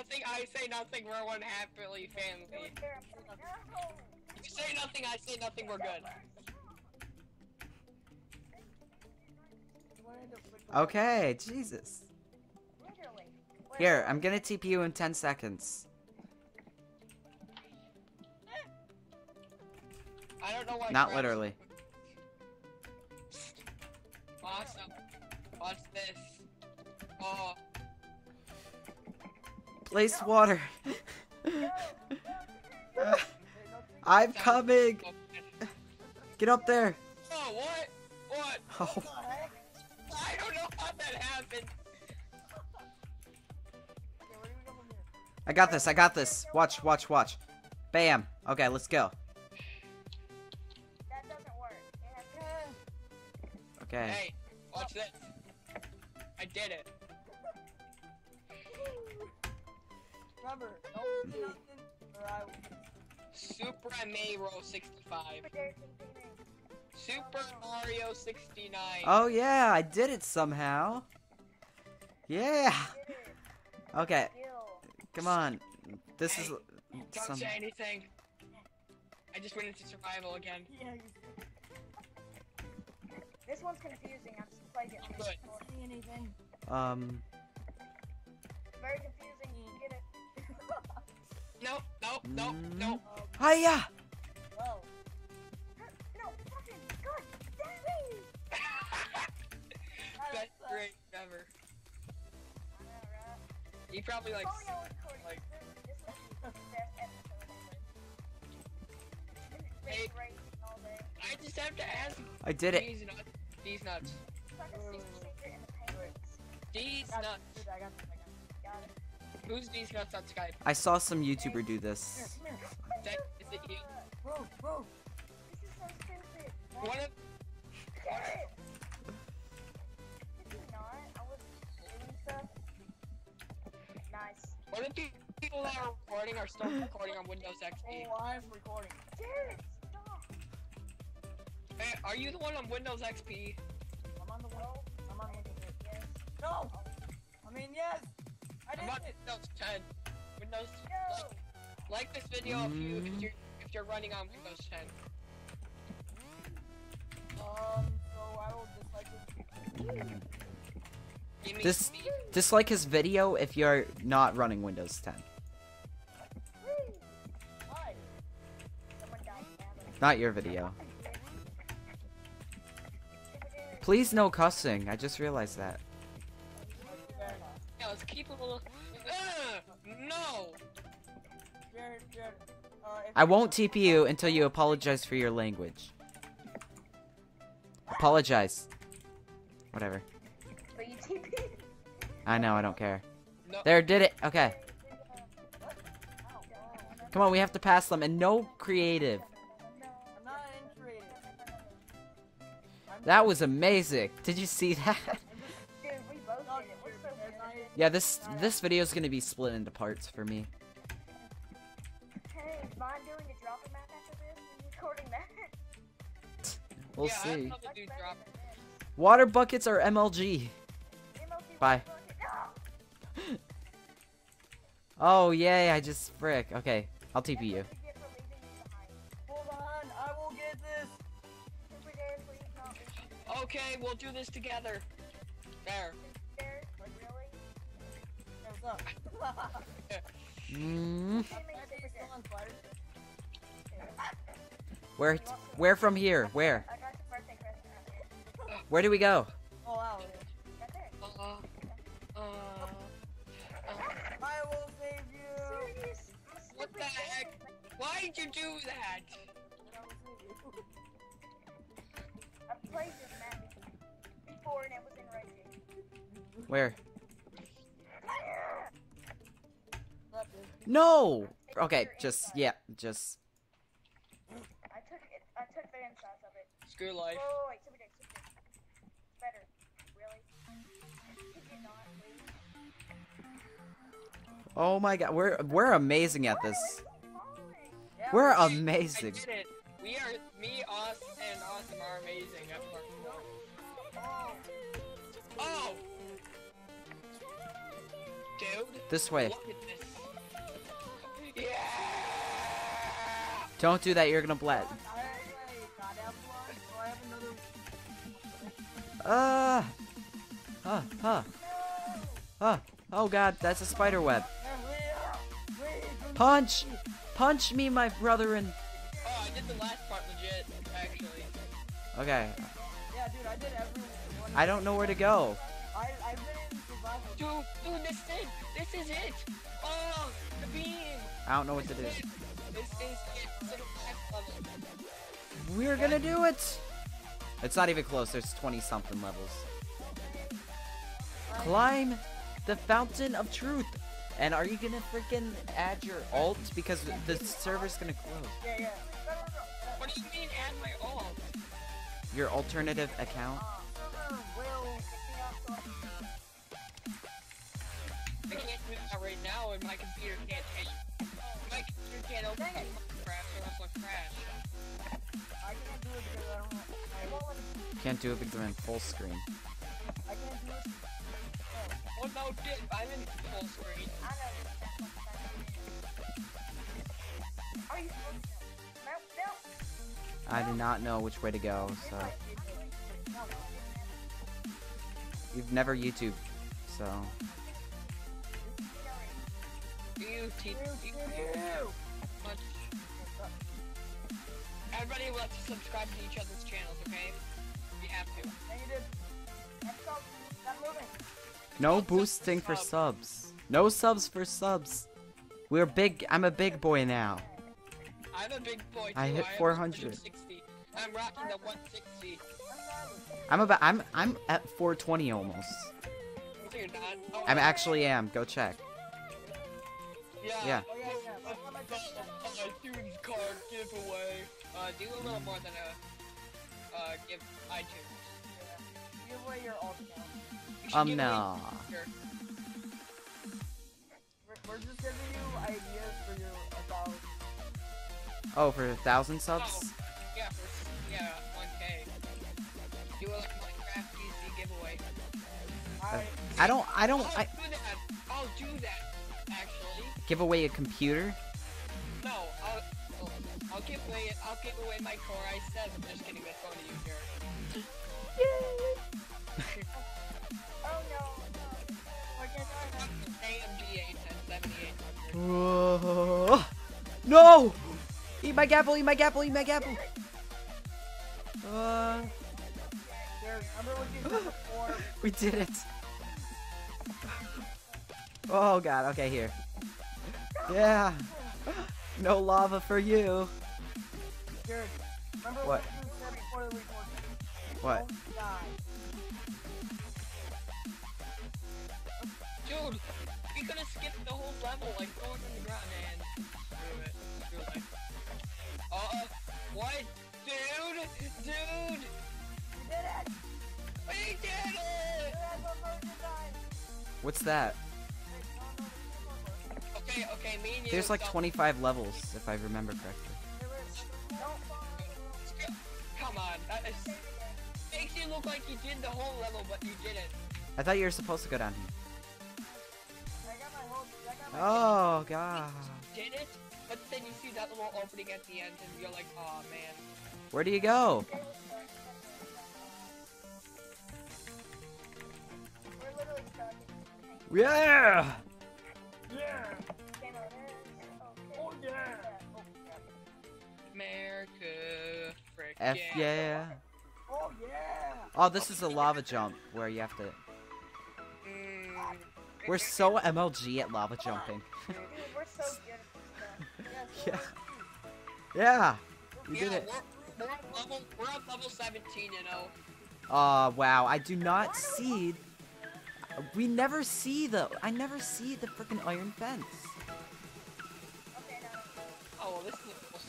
nothing, I say nothing, we're one happily family. You say nothing, I say nothing, we're good. Okay, Jesus. Here, I'm gonna TP you in 10 seconds. I don't know why. Not literally. Awesome. Watch this. Oh, Place water. I'm coming. Get up there. oh, what? What? Oh, I don't know how that happened. I got this. I got this. Watch, watch, watch. Bam. Okay, let's go. That doesn't work. Okay. Hey, watch this. I did it. Remember, don't do nothing, or I will. Super Mario 65. to Derek and Phoenix. Super Mario 69. Oh yeah, I did it somehow. Yeah. Okay, come on. This is Don't some. say anything. I just went into survival again. Yeah, This one's confusing. I'm just played it. I'm once good. see anything? Um. Very confusing. You get. Nope, nope, nope, nope. Hiya! well, no, fucking God damn it! Best grade ever. I know, right? He probably like. Oh, no, like- This, this must be the best episode ever. It's Hey. been racing all day. I just have to ask. I did it. These nuts. These nuts. It's like Who's these nuts on Skype? I saw some YouTuber do this. Come here, Is, that, is it you? move, move. This is so stupid. One of. Get it! Did you not? I was doing stuff. Nice. What if people that are recording are still recording on Windows XP? Oh, I'm recording. Jared, stop! Hey, are you the one on Windows XP? I'm on the No. I'm on Windows. Yes. No! I mean, yes! I I'm on! Windows 10. Windows. No! Like, like this video if you if Mm. you if you're running on Windows 10. Um, so I will dislike this. Give me This speed. dislike his video if you're not running Windows 10. Whee! Why? Someone died now. Not your video. Please no cussing. I just realized that. Okay, fair enough. Yeah, let's keep a little. Ugh, no. Jared, Jared, uh, I won't TP you until you apologize for your language. Apologize. Whatever. But you TP. I know, I don't care. No. There, did it. Okay. Come on, we have to pass them. And no creative. I'm not integrated. I'm That was amazing. Did you see that? yeah, this this video is gonna be split into parts for me. Hey, is mine doing a dropper map after this? Are recording that? We'll yeah, see. I'd love to Much do better drop. than this. Water buckets are MLG. MLG Bye. No! Oh yay! I just frick. Okay, I'll TP you. Okay, we'll do this together. me what's up? Mm, Give me Are Super these Dare. still on spiders? where where from here? Where? I got your birthday present Where do we go? Oh, wow. right there. Uh, uh, uh, I will save you. Serious? What the heck? Why'd you do that? I No. Okay, just yeah, just I took it. I took the insides of it. Screw life. Oh wait, Super Dare, Super Dare. It's better. Really? Could you not, please? Oh my god, we're we're amazing at this. Yeah, We're I amazing. did it. We are, me, us, and Awesome are amazing at parkour. Oh. oh! Dude, This way. look at this. Don't do that, you're gonna bled. I actually got Avalon, so I have another. Uh. Huh, huh, huh. Oh god, that's a spider web. Punch! Punch me, my brother, and. Oh, I did the last part legit, actually. Okay, Yeah, dude, I did every one. I don't know where to go. I, I've been in survival. Dude, dude, this thing, this is it. Oh, the beam. I don't know what to do. This is it. It's in the last level. We're gonna do it! It's not even close, there's 20 something levels. Climb the fountain of truth! And are you gonna freaking add your alt? Because the server's gonna close. Yeah, yeah. What do you mean add my alt? Your alternative account? Uh, I can't do that right now, and my computer can't can't do it because I don't. I won't let it. Can't do it because I'm in full screen. I can't do it. Oh! I'm in full screen. I know. Are you supposed to? No, no. I do not know which way to go, so. You've never YouTube, so. You teach You, you. Everybody, let's subscribe to each other's channels, okay? Have to. And you did. Let's go. Stop moving. No boosting for subs. No subs for subs. We're big. I'm a big boy now. I'm a big boy too. I hit 400. I'm rocking the 160. I'm about. I'm. I'm at 420 almost. So you're not. Oh, I'm actually am. Go check. Yeah. yeah. Oh, iTunes card giveaway. Uh, do a little more than a uh give iTunes. Give away your alt account. Um, no. your- We're, we're just giving you ideas for your about. Oh, for a thousand subs. Yeah, for yeah, 1K. Do a Minecraft PC giveaway. I, I don't. I don't. I'll I do that. I'll do that. Actually, give away a computer. I'll. Give away. I'll give away my Core i7. Just kidding. That's going to you here. Oh no. no. We're just AMD A10 7800. Whoa. No! Eat my gapple. Eat my gapple. Eat my gapple. Uh, There's, remember what you said before? we did it. Oh god. Okay, here. Yeah. No lava for you. Jared, remember What? what said before the recording? What? Don't die. Dude, we could have skipped the whole level, like going on the ground and screw it. Screw it. Uh, what? Dude, dude, We did it. we did it! That's our first. What's that? Okay, okay, me and you. There's like 25 levels, if I remember correctly. Come on, that is. Makes you look like you did the whole level, but you didn't. I thought you were supposed to go down here. I got my whole. I got my. Oh god. Did it? But then you see that little opening at the end, and you're like, oh man. Where do you go? We're literally stuck. Yeah! Yeah! Game over. Okay. Oh yeah! America, frick F yeah. Oh yeah! Oh, this is a lava jump where you have to. Mm, We're so MLG at lava jumping. Dude, we're so good at this stuff. yeah. Yeah. We yeah, did it. We're, we're, on level, we're on level 17, you know. Oh wow, I do not see. We never see the. I never see the freaking iron fence.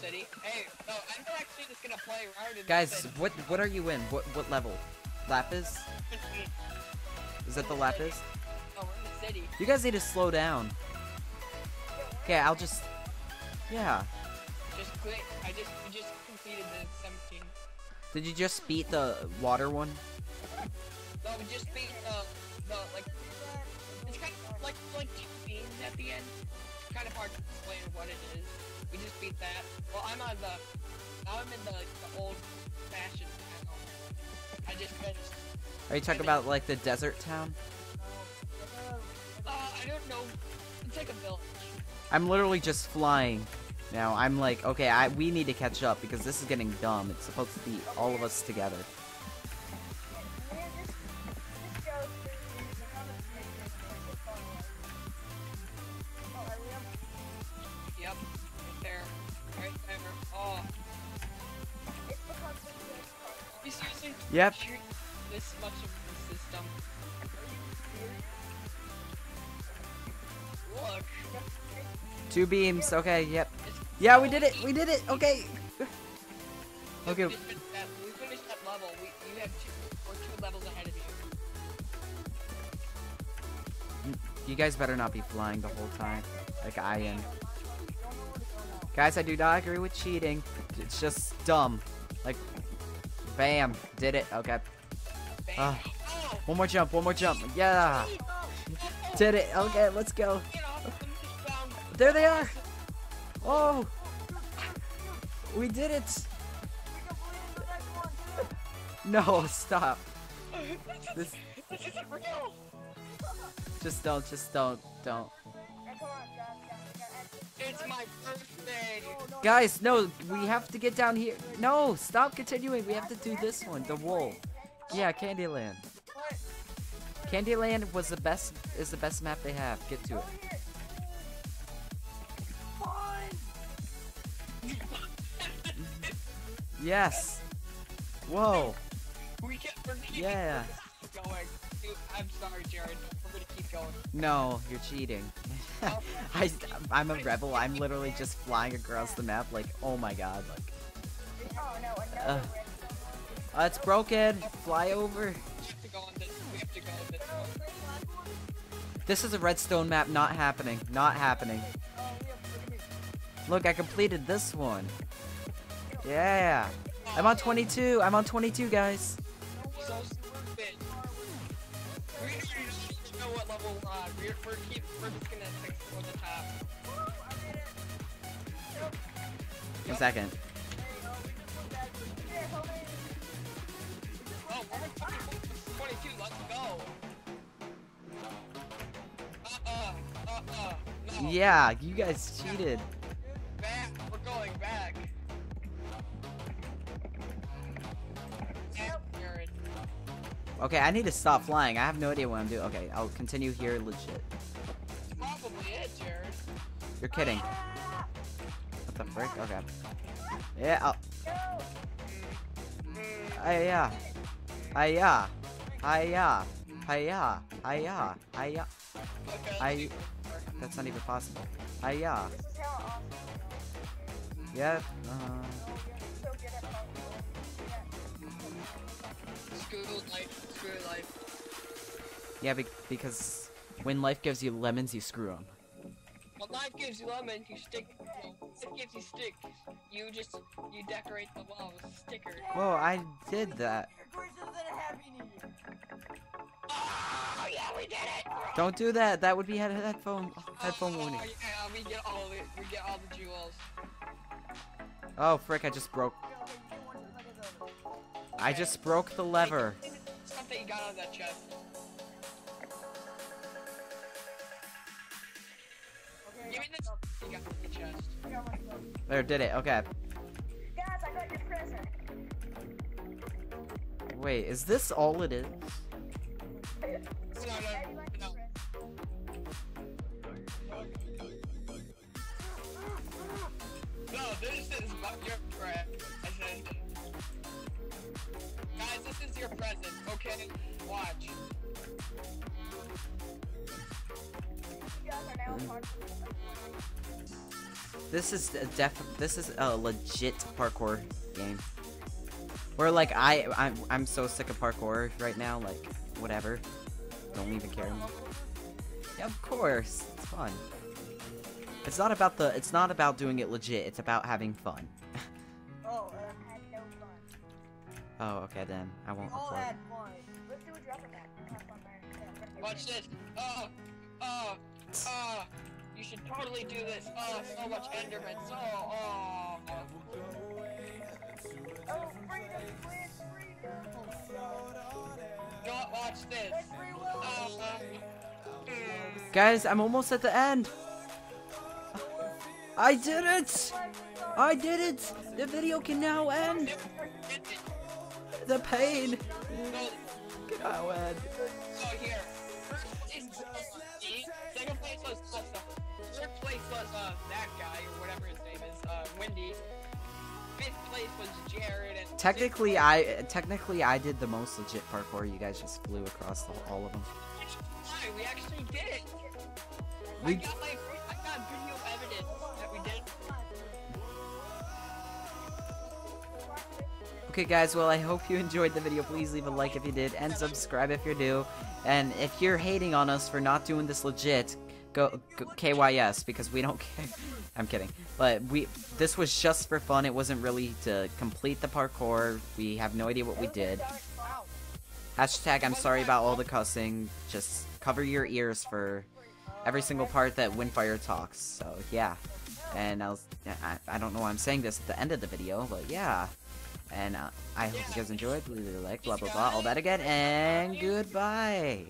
City. Hey, no, I'm actually just gonna play around Guys, what what are you in? What what level? Lapis? Is that the Lapis? Oh, we're in the city. You guys need to slow down. Okay, I'll just. Yeah. Just quit. I just, we just completed the 17. Did you just beat the water one? No, we just beat the, the, like, it's kind of like, like two beams at the end. Kind of hard to explain what it is. We just beat that. Well, I'm on the, I'm in the, the old fashioned town. I just finished. Are you talking about like the desert town? Uh, I don't know. It's like a village. I'm literally just flying. Now I'm like, okay, I we need to catch up because this is getting dumb. It's supposed to be all of us together. Yep. this much of the system? Look. Two beams. Okay. Yep. Yeah, we did it. We did it. Okay. Okay. We finished that, we finished that level. We, you have two, we're two levels ahead of you. You guys better not be flying the whole time, like I am. Guys, I do not agree with cheating. It's just dumb. Like, bam, did it. Okay. Oh! One more jump. One more jump. Yeah. Did it. Okay, let's go. Get off them, just found- There they are. Oh, we did it. No, stop. This, This isn't real! just don't, just don't, don't. It's my birthday! Guys, no, we have to get down here. No, stop continuing. We have to do this one, the wool. Yeah, Candyland. Candyland was the best, is the best map they have. Get to it. Yes. Whoa. We can, we're Yeah. going. I'm sorry, Jared. We're gonna keep going. No, you're cheating. I, I'm a rebel. I'm literally just flying across the map like, oh my god. Like, Oh no, Uh. it's broken. Fly over. This is a redstone map not happening. Not happening. Look, I completed this one. Yeah. I'm on 22. I'm on 22, guys. Even know what level we're on. We're, we're, keep, we're just gonna explore the top. A second. Oh, we're at 22. Let's go. Uh-uh. Uh-uh. No. Yeah, you guys cheated. Okay, I need to stop flying. I have no idea what I'm doing. Okay, I'll continue here legit. Probably it, Jared. You're kidding. What the frick? Okay. Yeah. Oh. Hiya. Hiya. Hiya. Hiya. Hiya. Hiya. I. That's not even possible. Hiya. Yep. Uh, you're so good at puzzles. School life. School life. yeah, be because when life gives you lemons, you screw them. When life gives you lemons, you stick. Well, it gives you sticks. You just you decorate the wall with stickers. Whoa, I did that. Oh yeah, we did it! Don't do that. That would be head headphone headphone oh, warning. Yeah, we get all of it. We get all the jewels. Oh frick! I just broke. I just broke the lever. You got on that chest. Give me this. You got the chest. There, did it. Okay. Guys, I got your present. Wait, is this all it is? No, this is your. This is a def. This is a legit parkour game. Where like I, I'm, I'm so sick of parkour right now. Like, whatever. Don't even care. Yeah, of course. It's fun. It's not about the. It's not about doing it legit. It's about having fun. Oh, uh, I had no fun. Oh, okay then. I won't we all record. had fun. Let's do a dropper map. Have fun there. Yeah, Watch this. Oh, oh, oh. You should totally do this. Oh, so much Enderman. So, oh. Oh, freedom, Quinn, freedom. Don't watch this. Let free will. Uh, mm. Guys, I'm almost at the end. I did it! I did it! The video can now end! The pain So, can now end. so here. Was me. Second place was Tulsa. Third place was uh, that guy, or whatever his name is, uh, Wendy. Fifth place was Jared, and Technically, I technically I did the most legit parkour. You guys just flew across the, all of them. We actually did it. We- I got my, I got video evidence that we did. Okay, guys. Well, I hope you enjoyed the video. Please leave a like if you did, and subscribe if you're new. And if you're hating on us for not doing this legit, go, go KYS because we don't care. I'm kidding. But we this was just for fun. It wasn't really to complete the parkour. We have no idea what we did. Hashtag I'm sorry about all the cussing. Just cover your ears for every single part that Windfire talks. So yeah. And I was I, I don't know why I'm saying this at the end of the video, but yeah. And uh, I hope you guys enjoyed. Leave a like, blah blah blah, all that again, and goodbye.